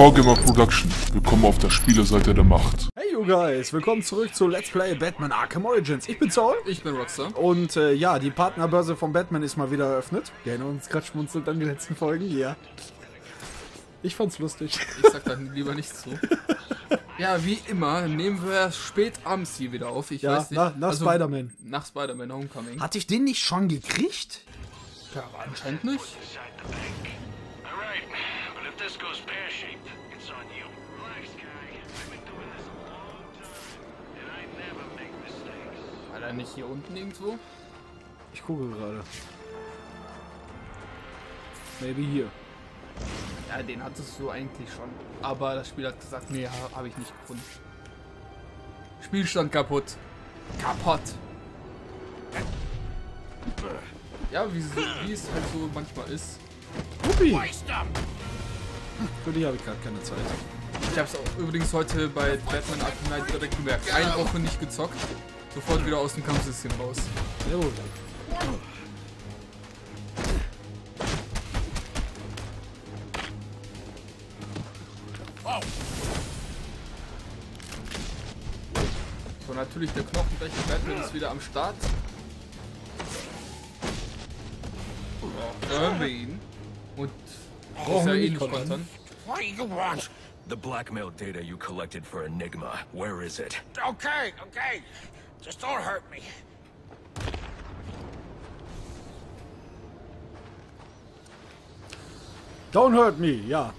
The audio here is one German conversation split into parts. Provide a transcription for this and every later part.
Core Production. Willkommen auf der Spieleseite der Macht. Hey you guys, willkommen zurück zu Let's Play Batman Arkham Origins. Ich bin Saul. Ich bin Rockstar. Und äh, ja, die Partnerbörse von Batman ist mal wieder eröffnet. Wir erinnern uns gerade schmunzelt an die letzten Folgen. Ja. Ich fand's lustig. Ich sag dann lieber nichts zu. Ja, wie immer nehmen wir spät abends hier wieder auf. Ich Ja, weiß nicht. nach, nach also, Spider-Man. Nach Spider-Man Homecoming. Hatte ich den nicht schon gekriegt? Ja, anscheinend nicht. Alright, but if this goes pear-shaped, War der nicht hier unten irgendwo? Ich gucke gerade. Maybe hier. Ja, den hattest du eigentlich schon. Aber das Spiel hat gesagt, nee, ha- habe ich nicht gefunden. Spielstand kaputt. Kaputt. Ja, wie, es halt so manchmal ist. Up! Für die habe ich gerade keine Zeit. Ich habe es auch übrigens heute bei Batman Arkham Knight direkt gemerkt. Eine Woche nicht gezockt, sofort wieder aus dem Kampfsystem raus. Sehr gut. So, natürlich der Knochenbrecher Batman ist wieder am Start. Ja, hören wir ihn. Und Brauchen wir eh kontern. kontern. What do you want? The blackmail data you collected for Enigma, where is it? Okay, okay. Just don't hurt me. Don't hurt me, ja.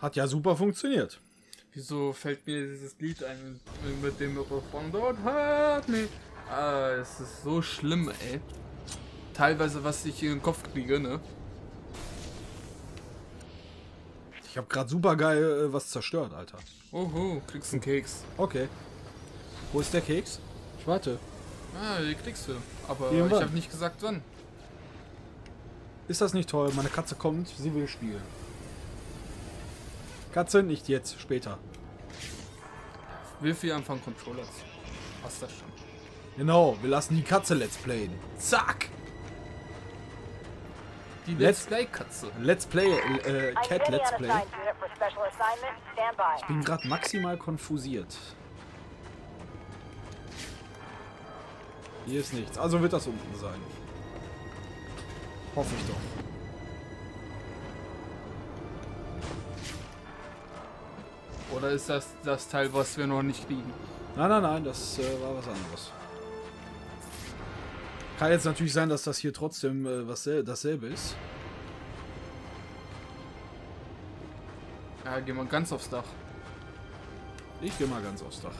Hat ja super funktioniert. Wieso fällt mir dieses Lied ein mit, mit dem Refrain Don't hurt me? Ah, es ist so schlimm, ey. Teilweise, was ich in den Kopf kriege, ne? Ich habe gerade super geil äh, was zerstört, Alter. Oho, kriegst einen Keks. Okay. Wo ist der Keks? Ich warte. Ah, die kriegst du. Aber Irgendwann. ich habe nicht gesagt wann. Ist das nicht toll? Meine Katze kommt, sie will spielen. Katze, nicht jetzt, später. Will viel Anfang Controllers. Was das schon? Genau, wir lassen die Katze Let's Playen. Zack! Die Let's- Let's Play Katze. Let's Play, äh, Cat Let's Play. Ich bin gerade maximal konfusiert. Hier ist nichts. Also wird das unten sein. Hoffe ich doch. Oder ist das das Teil, was wir noch nicht kriegen? Nein, nein, nein, das äh, war was anderes. Kann jetzt natürlich sein, dass das hier trotzdem äh, was sel dasselbe ist. Ja, gehen wir ganz aufs Dach. Ich gehe mal ganz aufs Dach.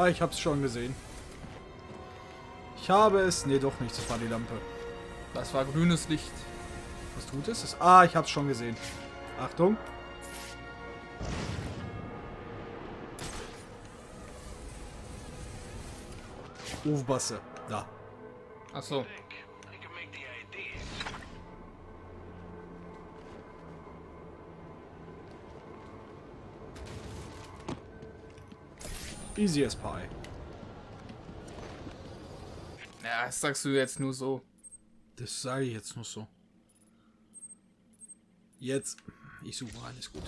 Ah, ich hab's schon gesehen. Ich habe es. Nee, doch nicht. Das war die Lampe. Das war grünes Licht. Was tut es? Das- Ah, ich hab's schon gesehen. Achtung. Aufpasse. Da. Achso. I Easy as pie. Ja, das sagst du jetzt nur so. Das sage ich jetzt nur so. Jetzt. Ich suche alles gut.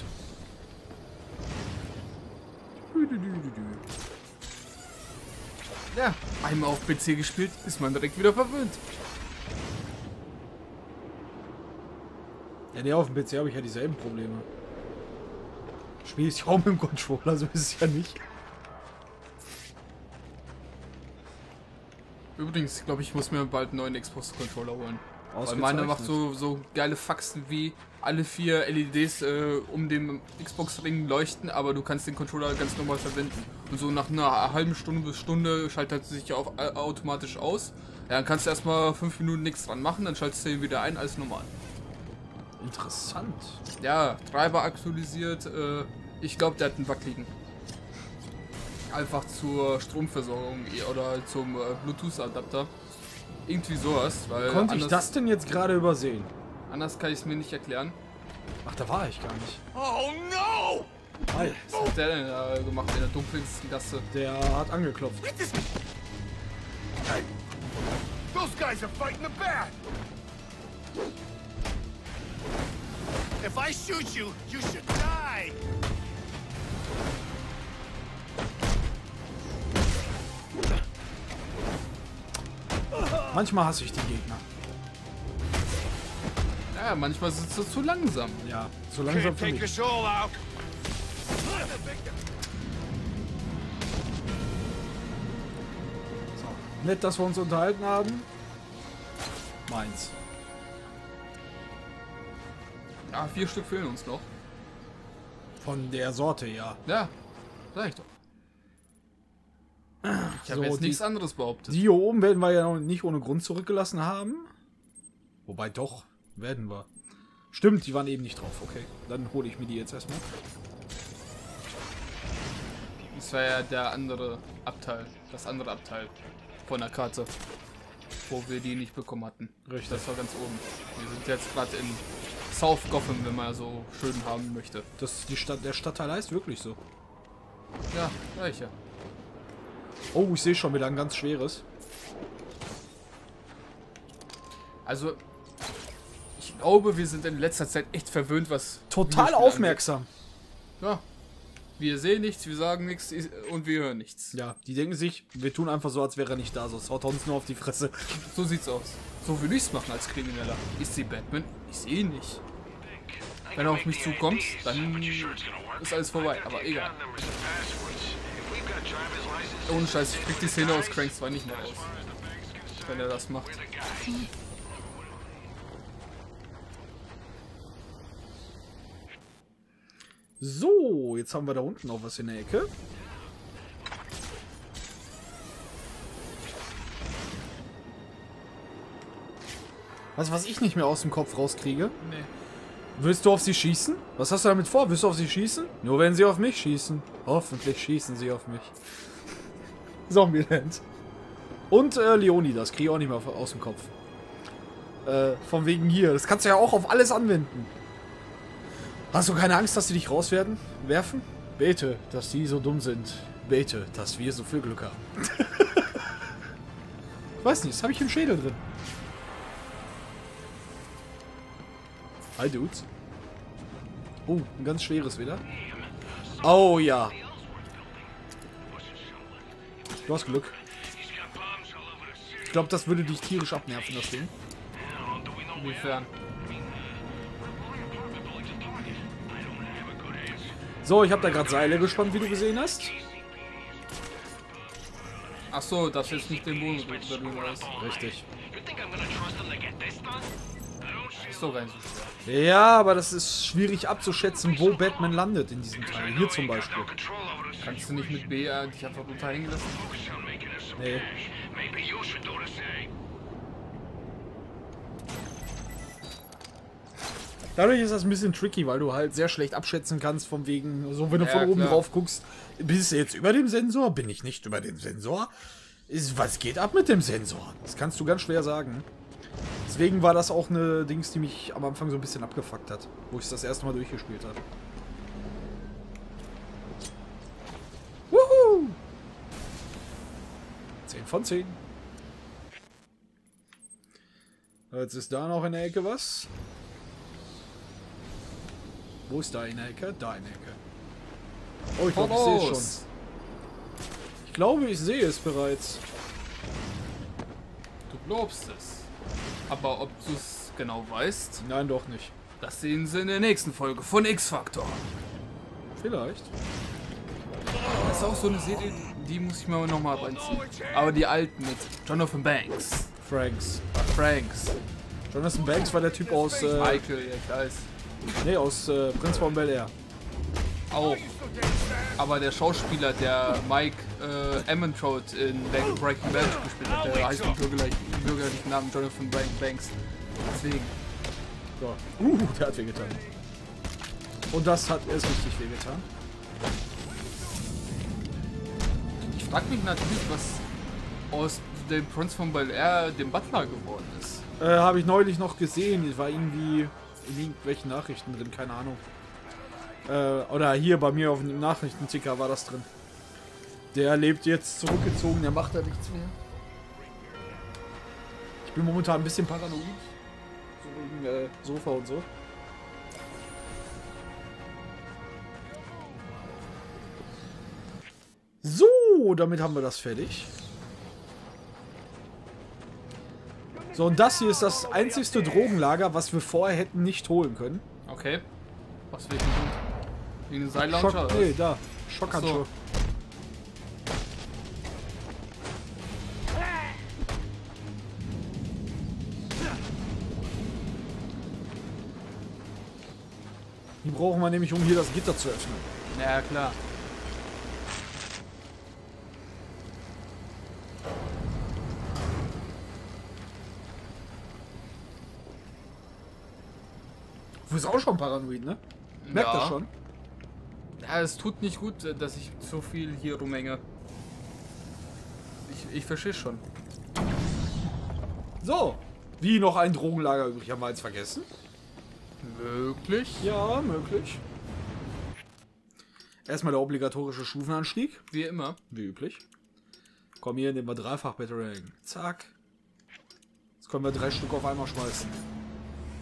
Ja, einmal auf PC gespielt, ist man direkt wieder verwöhnt. Ja, nee, auf dem PC habe ich ja dieselben Probleme. Spiele ich auch mit dem Controller, so ist es ja nicht. Übrigens, glaube ich, muss mir bald einen neuen Xbox-Controller holen. Weil meine macht so, so geile Faxen wie alle vier LEDs äh, um den Xbox-Ring leuchten, aber du kannst den Controller ganz normal verwenden. Und so nach einer halben Stunde bis Stunde schaltet er sich auf, äh, automatisch aus. Ja, dann kannst du erstmal fünf Minuten nichts dran machen, dann schaltest du ihn wieder ein, alles normal. Interessant. Ja, Treiber aktualisiert. Äh, ich glaube, der hat einen wackeligen. Einfach zur Stromversorgung oder zum äh, Bluetooth-Adapter. Irgendwie sowas, weil Konnte ich das denn jetzt gerade übersehen? anders kann ich es mir nicht erklären. Ach, da war ich gar nicht. Oh no! Was hat der denn da gemacht in der dunkelsten Gasse? der hat angeklopft. Hey! Those guys are fighting the bat! If I shoot you, you should die! Manchmal hasse ich die Gegner. Ja, manchmal sind sie zu langsam. Ja, so langsam für mich. out. Nett, dass wir uns unterhalten haben. Meins. Ah, vier Stück fehlen uns noch. Von der Sorte, ja. Ja, sag ich doch. Ich habe So, jetzt die- nichts anderes behauptet. Die hier oben werden wir ja noch nicht ohne Grund zurückgelassen haben. Wobei doch, werden wir. Stimmt, die waren eben nicht drauf. Okay, dann hole ich mir die jetzt erstmal. Das war ja der andere Abteil. Das andere Abteil von der Karte. Wo wir die nicht bekommen hatten. Richtig. Das war ganz oben. Wir sind jetzt gerade in South Gotham, wenn man so schön haben möchte. Das, die Stadt, der Stadtteil heißt wirklich so. Ja, gleich ja. Oh, ich sehe schon wieder ein ganz schweres. Also, ich glaube, wir sind in letzter Zeit echt verwöhnt, was. Total aufmerksam. angeht. Ja. Wir sehen nichts, wir sagen nichts und wir hören nichts. Ja, die denken sich, wir tun einfach so, als wäre er nicht da, sonst haut er uns nur auf die Fresse. So sieht's aus. So will ich's machen als Krimineller. Ich sehe Batman, ich sehe ihn nicht. Wenn er auf mich zukommt, dann ist alles vorbei. Aber egal. Ohne Scheiß, ich krieg die Szene aus Crank 2 nicht mehr raus. Wenn er das macht. So, jetzt haben wir da unten noch was in der Ecke. Was, was ich nicht mehr aus dem Kopf rauskriege? Nee. Willst du auf sie schießen? Was hast du damit vor? Willst du auf sie schießen? Nur wenn sie auf mich schießen. Hoffentlich schießen sie auf mich. Zombieland. Und äh, Leonidas, kriege ich auch nicht mehr aus dem Kopf. Äh, von wegen hier. Das kannst du ja auch auf alles anwenden. Hast du keine Angst, dass sie dich rauswerden? Werfen? Bete, dass die so dumm sind. Bete, dass wir so viel Glück haben. ich weiß nicht, das habe ich im Schädel drin. Hi, Dudes. Oh, ein ganz schweres wieder. Oh ja. Du hast Glück. Ich glaube, das würde dich tierisch abnerven, das Ding. Inwiefern? So, ich habe da gerade Seile gespannt, wie du gesehen hast. Ach so, das jetzt nicht den Boden ist. Richtig. Ist gar nicht so. Ja, aber das ist schwierig abzuschätzen, wo Batman landet in diesem Teil. Hier zum Beispiel. Kannst du nicht mit B äh, dich einfach runterhängen lassen? Nee. Dadurch ist das ein bisschen tricky, weil du halt sehr schlecht abschätzen kannst, von wegen, so wenn du Ja, von oben klar. drauf guckst, bist du jetzt über dem Sensor? Bin ich nicht über dem Sensor? Ist, was geht ab mit dem Sensor? Das kannst du ganz schwer sagen. Deswegen war das auch eine Dings, die mich am Anfang so ein bisschen abgefuckt hat, wo ich es das erste Mal durchgespielt habe. Wuhu! 10 von 10. Jetzt ist da noch in der Ecke was. Wo ist da in der Ecke? Da in der Ecke. Oh, ich glaube, ich sehe es schon. Ich glaube, ich sehe es bereits. Du glaubst es. Aber ob du es genau weißt, Nein, doch nicht. das sehen sie in der nächsten Folge von X-Factor. Vielleicht. Das ist auch so eine Serie, die muss ich mir nochmal reinziehen. Aber die alten mit Jonathan Banks. Franks. Franks. Jonathan Banks war der Typ aus, äh, Michael, ja, ich weiß. nee, aus äh, Prinz von Bel Air. Auch. Aber der Schauspieler, der Mike äh, Ementrout in Breaking Bad gespielt hat, der heißt mit bürgerlich, bürgerlichen Namen Jonathan Bank- Banks. Deswegen. So. Uh, der hat wehgetan. Und das hat erst richtig wehgetan. Ich frag mich natürlich, was aus dem Prince von Bel Air dem Butler geworden ist. Äh, habe ich neulich noch gesehen. Es war irgendwie in irgendwelchen Nachrichten drin, keine Ahnung. Äh, oder hier bei mir auf dem Nachrichtenticker war das drin. Der lebt jetzt zurückgezogen, der macht da nichts mehr. Ich bin momentan ein bisschen paranoid. So wegen äh, Sofa und so. So, damit haben wir das fertig. So, und das hier ist das einzigste Drogenlager, was wir vorher hätten nicht holen können. Okay. Was? Wegen Seillauncher? Schock, oder nee, da. Schockhandschuhe. Die brauchen wir nämlich, um hier das Gitter zu öffnen. Ja, klar. Du bist auch schon paranoid, ne? Merkt Ja. das schon? Ja, es tut nicht gut, äh, dass ich so viel hier rumhänge. Ich, ich verstehe schon. So. Wie noch ein Drogenlager übrig? Haben wir eins vergessen? Wirklich? Ja, möglich. Erstmal der obligatorische Stufenanstieg. Wie immer. Wie üblich. Komm, hier nehmen wir dreifach Battering. Zack. Jetzt können wir drei Stück auf einmal schmeißen.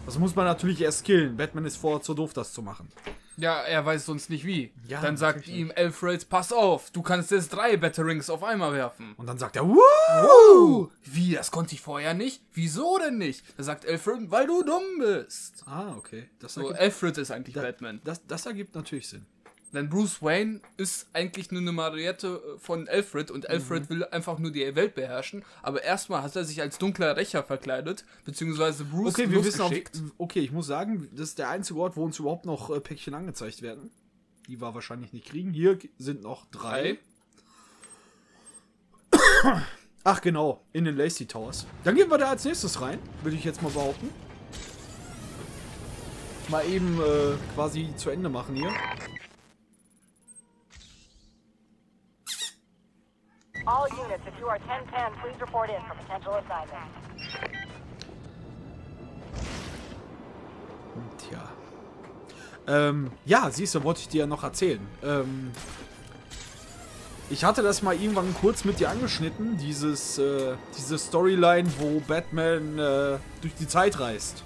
Das muss man natürlich erst killen. Batman ist vorher zu doof, das zu machen. Ja, er weiß sonst nicht wie. Ja, Dann sagt ihm Alfred, pass auf, du kannst jetzt drei Batterings auf einmal werfen. Und dann sagt er, Wuhu! Wie, das konnte ich vorher nicht? Wieso denn nicht? Da sagt Alfred, weil du dumm bist. Ah, okay. Das So, ergibt, Alfred ist eigentlich da- Batman. das, das ergibt natürlich Sinn. Denn Bruce Wayne ist eigentlich nur eine Mariette von Alfred und Alfred will einfach nur die Welt beherrschen. Aber erstmal hat er sich als dunkler Rächer verkleidet, beziehungsweise Bruce Okay, wir wissen auch, okay, ich muss sagen, das ist der einzige Ort, wo uns überhaupt noch äh, Päckchen angezeigt werden. Die wir wahrscheinlich nicht kriegen. Hier sind noch drei. Drei. Ach genau, in den Lacey Towers. Dann gehen wir da als nächstes rein, würde ich jetzt mal behaupten. Mal eben äh, quasi zu Ende machen hier. You are 1010, please report in for potential assignment. Tja. Ähm, ja, siehst du, wollte ich dir ja noch erzählen. Ähm, ich hatte das mal irgendwann kurz mit dir angeschnitten, dieses, äh, diese Storyline, wo Batman äh, durch die Zeit reist.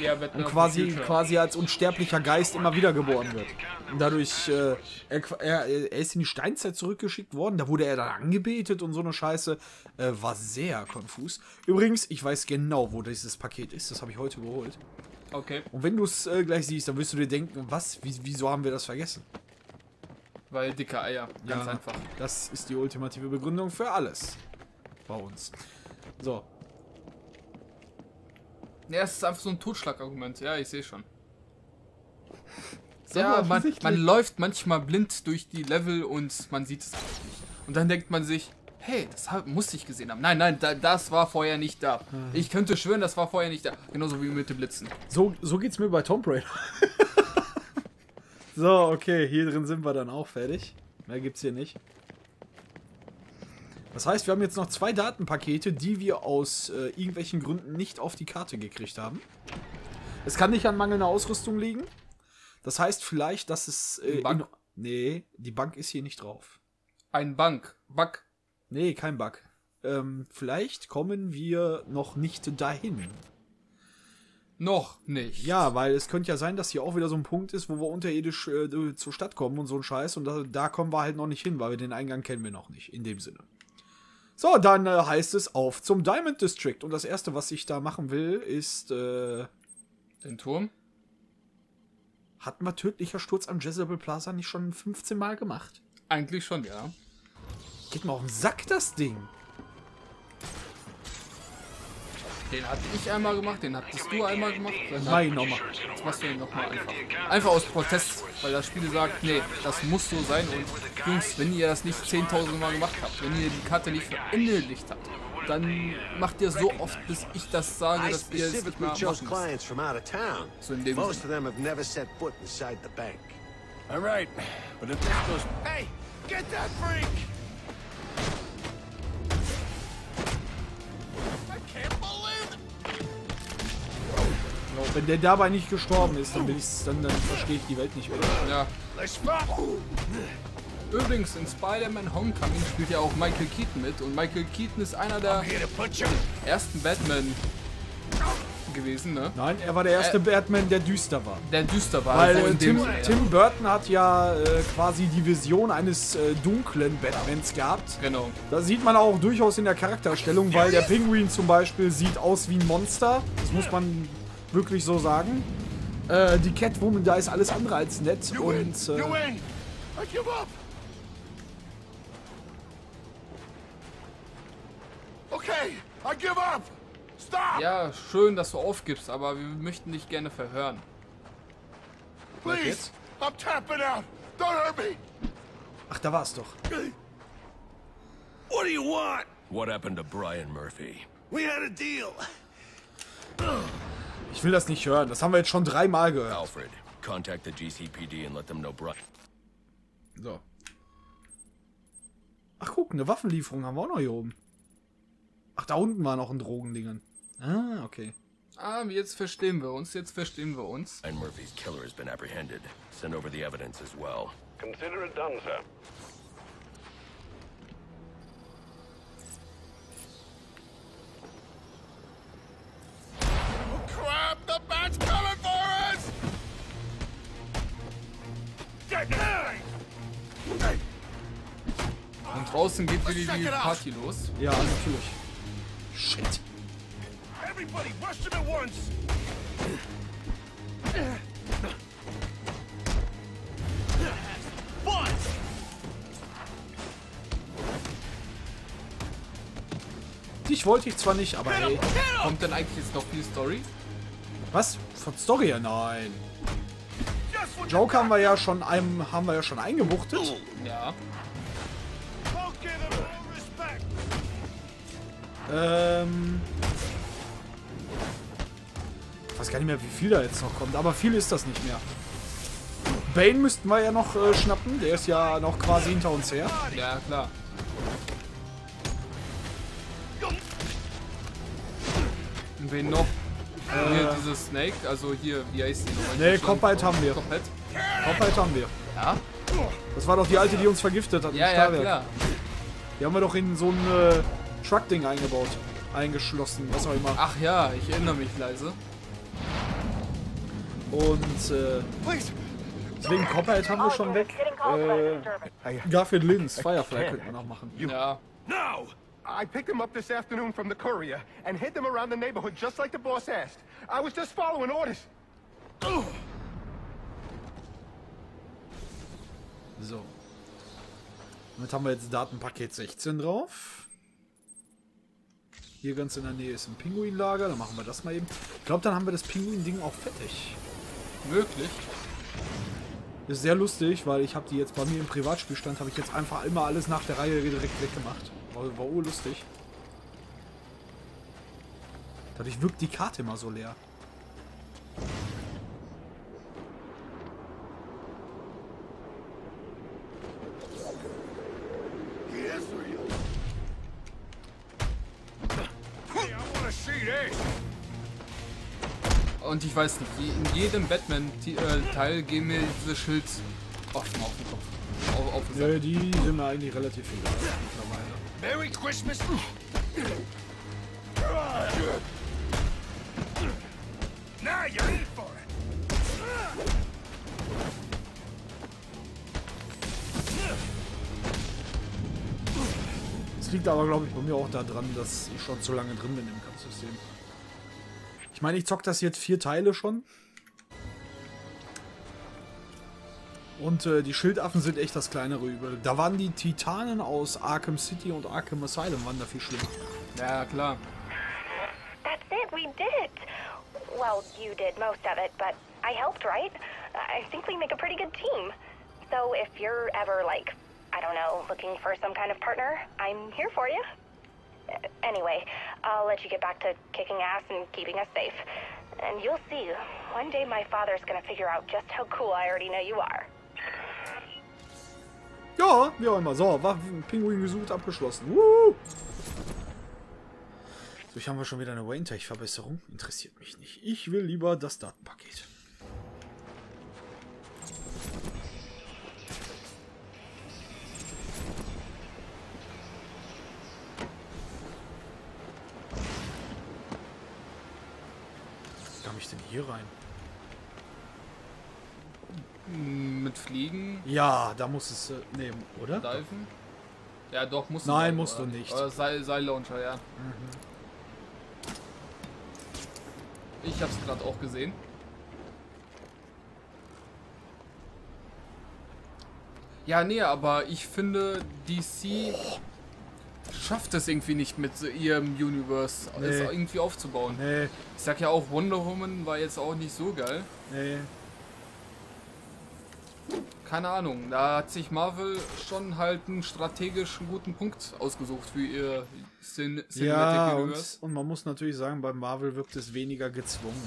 Ja, Und quasi, quasi als unsterblicher Geist immer wieder geboren wird. Und dadurch, äh, er, er, er ist in die Steinzeit zurückgeschickt worden, da wurde er dann angebetet und so eine Scheiße. Äh, war sehr konfus. Übrigens, ich weiß genau, wo dieses Paket ist, das habe ich heute geholt. Okay, Und wenn du es äh, gleich siehst, dann wirst du dir denken, was, wie, wieso haben wir das vergessen? weil dicke Eier. Ganz einfach. Das ist die ultimative Begründung für alles. Bei uns. So. Ja, es ist einfach so ein Totschlagargument. Ja, ich sehe schon. Ja, man, man läuft manchmal blind durch die Level und man sieht es einfach nicht. Und dann denkt man sich, hey, das muss ich gesehen haben. Nein, nein, da, das war vorher nicht da. Ich könnte schwören, das war vorher nicht da. Genauso wie mit dem Blitzen. So, so geht's mir bei Tomb Raider. so, okay, hier drin sind wir dann auch fertig. Mehr gibt's hier nicht. Das heißt, wir haben jetzt noch zwei Datenpakete, die wir aus äh, irgendwelchen Gründen nicht auf die Karte gekriegt haben. Es kann nicht an mangelnder Ausrüstung liegen. Das heißt vielleicht, dass es... Äh, in, nee, die Bank ist hier nicht drauf. Ein Bank. Bug. Nee, kein Bug. Ähm, vielleicht kommen wir noch nicht dahin. Noch nicht. Ja, weil es könnte ja sein, dass hier auch wieder so ein Punkt ist, wo wir unterirdisch äh, zur Stadt kommen und so ein Scheiß. Und da, da kommen wir halt noch nicht hin, weil wir den Eingang kennen wir noch nicht. In dem Sinne. So, dann äh, heißt es auf zum Diamond District. Und das erste, was ich da machen will, ist. Äh, Den Turm. hatten wir tödlicher Sturz am Jezebel Plaza nicht schon 15 Mal gemacht? Eigentlich schon, ja. Geht mal auf den Sack, das Ding. Den hatte ich einmal gemacht, den hattest du einmal gemacht. Dann Nein, nochmal. Jetzt machst du ihn nochmal einfach. Einfach aus Protest, weil das Spiel sagt, nee, das muss so sein. Und Jungs, wenn ihr das nicht 10.000 Mal gemacht habt, wenn ihr die Karte nicht verinnerlicht habt, dann macht ihr so oft, bis ich das sage, dass ihr es nicht mehr machen müsst. So in dem Most Sinne. of them have never set foot inside the bank. All right, but if this goes... Hey, get that freak! Wenn der dabei nicht gestorben ist, dann, will ich's, dann, dann verstehe ich die Welt nicht mehr. Ja. Übrigens, in Spider-Man Homecoming spielt ja auch Michael Keaton mit. Und Michael Keaton ist einer der ersten Batman gewesen, ne? Nein, er war der erste Äh, Batman, der düster war. Der düster war. Weil so äh, Tim, Sinne, ja. Tim Burton hat ja äh, quasi die Vision eines äh, dunklen Batmans gehabt. Genau. Da sieht man auch durchaus in der Charakterstellung, weil der Pinguin zum Beispiel sieht aus wie ein Monster. Das muss man wirklich so sagen. Äh, die Catwoman, da ist alles andere als nett. You. Und äh. Okay, I give up. Stop. Ja, schön, dass du aufgibst, aber wir möchten dich gerne verhören. Please. I'm tapping out. Don't hurt me. ach, da war es doch. What do you want? What happened to Brian Murphy? We had a deal. Ich will das nicht hören. Das haben wir jetzt schon dreimal gehört. Alfred, contact the GCPD and let them know Brian. So. Ach guck, eine Waffenlieferung haben wir auch noch hier oben. Ach, da unten war noch ein Drogendingen. Ah, okay. Ah, jetzt verstehen wir uns, jetzt verstehen wir uns. Brian Murphy's killer has been apprehended. Send over the evidence as well. Consider it done, sir. Crap, the bat's coming for us. Und draußen geht wieder die Party los. Ja, natürlich. Shit. everybody, rush them at once. Dich wollte ich zwar nicht, aber hey. Kommt denn eigentlich jetzt noch viel Story? Was? Von Story her? Nein. Joker haben wir ja schon einem, haben wir ja schon eingebuchtet. Ja. Ähm. Ich weiß gar nicht mehr, wie viel da jetzt noch kommt, aber viel ist das nicht mehr. Bane müssten wir ja noch äh, schnappen, der ist ja noch quasi hinter uns her. Ja, klar. Und wen noch? Hier dieses Snake, also hier, wie heißt die nochmal? Nee, Copite haben wir. Kopfhalt haben wir. Ja? Das war doch die alte, die uns vergiftet hat. Ja, ja, klar. Die haben wir doch in so ein äh, Truck-Ding eingebaut. Eingeschlossen, was auch immer. Ach ja, ich erinnere mich leise. Und äh, deswegen Copperhead haben wir schon weg. Äh. Garfield Lins, Firefly könnte man noch machen. Ja. No. I picked them up this afternoon from the courier and hid them around the neighborhood just like the boss asked. I was just following orders. So. Damit haben wir jetzt Datenpaket 16 drauf. Hier ganz in der Nähe ist ein Pinguinlager. Dann machen wir das mal eben. Ich glaube, dann haben wir das Pinguin-Ding auch fertig. Möglich. Ist sehr lustig, weil ich habe die jetzt bei mir im Privatspielstand, habe ich jetzt einfach immer alles nach der Reihe direkt weggemacht. War, war urlustig. Dadurch wirkt die Karte immer so leer. Und ich weiß nicht, in jedem Batman-Teil gehen mir diese Schilds offen auf den Kopf. Auf, auf den. Nö, die sind mir eigentlich relativ egal. Merry Christmas. Now you're in for it. Es liegt aber, glaube ich, bei mir auch daran, dass ich schon zu lange drin bin im Kampfsystem. Ich meine, ich zock das jetzt vier Teile schon. Und äh, die Schildaffen sind echt das kleinere Übel. Da waren die Titanen aus Arkham City und Arkham Asylum waren da viel schlimmer. Ja, klar. That's it, we did. Well, you did most of it, but I helped, right? I think we make a pretty good team. So if you're ever, like, I don't know, looking for some kind of partner, I'm here for you. Anyway, I'll let you get back to kicking ass and keeping us safe. And you'll see, one day my father's gonna figure out just how cool I already know you are. Ja, wie auch immer. So, Waffen, Pinguin gesucht, abgeschlossen. Woo! So, hier haben wir schon wieder eine Wayne-Tech-Verbesserung. Interessiert mich nicht. Ich will lieber das Datenpaket. kam ich denn hier rein? Mit Fliegen, Ja, da muss es. Äh, nee, oder? Diven. Ja, doch, musst Nein, sein, musst oder? du nicht. Oder Seil, Seillauncher, ja. Ich hab's gerade auch gesehen. Ja, nee, aber ich finde, DC schafft es irgendwie nicht mit ihrem Universe, Nee. irgendwie aufzubauen. Nee, Ich sag ja auch, Wonder Woman war jetzt auch nicht so geil. nee. Keine Ahnung, da hat sich Marvel schon halt einen strategischen guten Punkt ausgesucht für ihr Cin Cinematic Ja, und, Universe. und man muss natürlich sagen, bei Marvel wirkt es weniger gezwungen.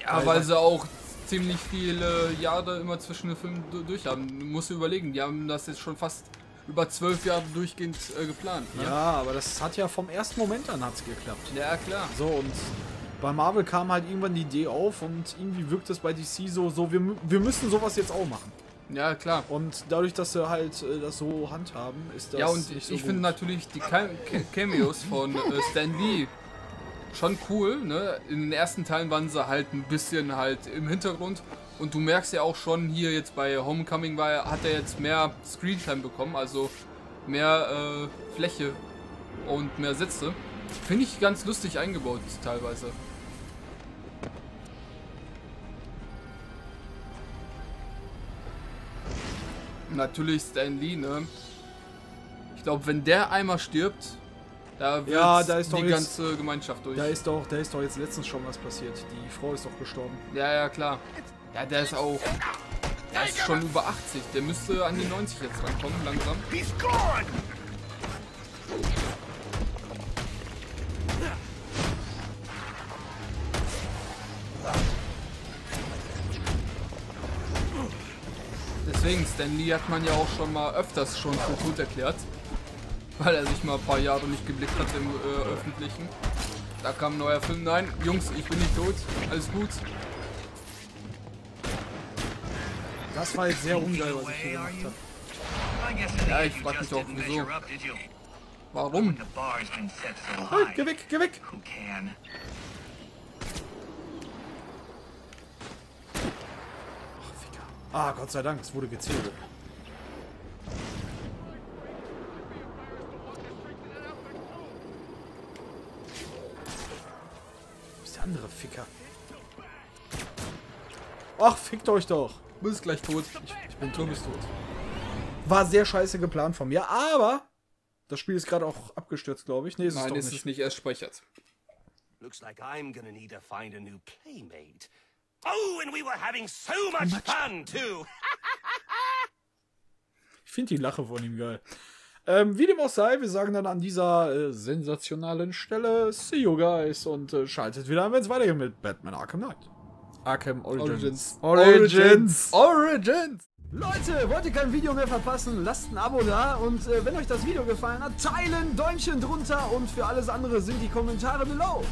Ja, weil sie auch ziemlich viele Jahre immer zwischen den Filmen du- durch haben. Du musst überlegen, die haben das jetzt schon fast über zwölf Jahre durchgehend äh, geplant. Ne? Ja, aber das hat ja vom ersten Moment an hat's geklappt. ja, klar. So, und bei Marvel kam halt irgendwann die Idee auf und irgendwie wirkt es bei DC so, so wir, wir müssen sowas jetzt auch machen. Ja, klar. Und dadurch, dass sie halt äh, das so handhaben, ist das ja, und nicht so ich finde natürlich die Cam Ca- Cameos von äh, Stan Lee schon cool. Ne? In den ersten Teilen waren sie halt ein bisschen halt im Hintergrund. Und du merkst ja auch schon hier jetzt bei Homecoming war, er- hat er jetzt mehr Screentime bekommen, also mehr äh, Fläche und mehr Sätze. Finde ich ganz lustig eingebaut teilweise. Natürlich Stan Lee, ne? Ich glaube, wenn der einmal stirbt, da wird Ja, da ist doch die jetzt- ganze Gemeinschaft durch. Da ist doch, da ist doch jetzt letztens schon was passiert. Die Frau ist doch gestorben. Ja, ja, klar. Ja, der ist auch. Der ist schon über 80. Der müsste an die 90 jetzt rankommen, langsam. He's gone! Deswegen, Stan Lee hat man ja auch schon mal öfters schon für tot erklärt. Weil er sich mal ein paar Jahre nicht geblickt hat im äh, Öffentlichen. Da kam ein neuer Film. Nein, Jungs, ich bin nicht tot. Alles gut. Das war jetzt sehr ungeil, was ich hier gemacht habe. Ja, ich frag mich auch, wieso. Warum? Hey, geh weg, geh weg! Ah, Gott sei Dank, es wurde gezählt. Wo ist der andere Ficker? Ach, fickt euch doch. Du bist gleich tot. Ich bin tot. bist tot. War sehr scheiße geplant von mir, aber das Spiel ist gerade auch abgestürzt, glaube ich. Nee, ist es Nein, doch ist nicht. es nicht erst speichert. Looks like I'm gonna need to find a new playmate. Oh, and we were having so much fun, too. Ich finde die Lache von ihm geil. Ähm, wie dem auch sei, wir sagen dann an dieser äh, sensationalen Stelle See you guys und äh, schaltet wieder ein, wenn es weitergeht mit Batman Arkham Knight. Arkham Origins. Origins. Origins. Leute, wollt ihr kein Video mehr verpassen? Lasst ein Abo da und äh, wenn euch das Video gefallen hat, teilen, Däumchen drunter und für alles andere sind die Kommentare below.